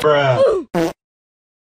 Bruh.